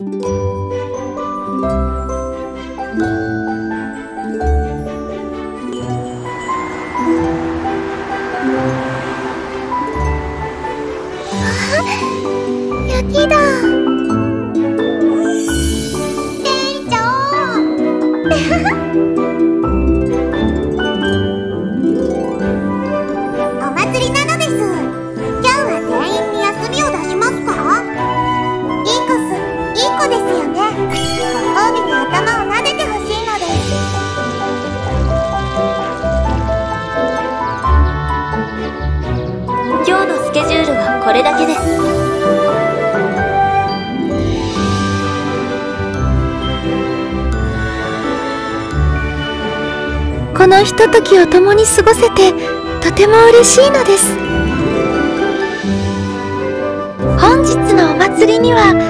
雪だ。店長。これだけです。このひとときを共に過ごせてとても嬉しいのです。本日のお祭りには